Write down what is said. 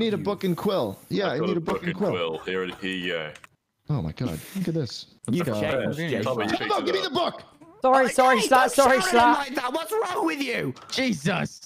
need a book and quill. Yeah, I I need a book and quill. Here, here you go. Oh my god, look at this. You God. James, give me the book. Sorry, sorry, Hey, sorry, Sorry, like that. What's wrong with you? Jesus.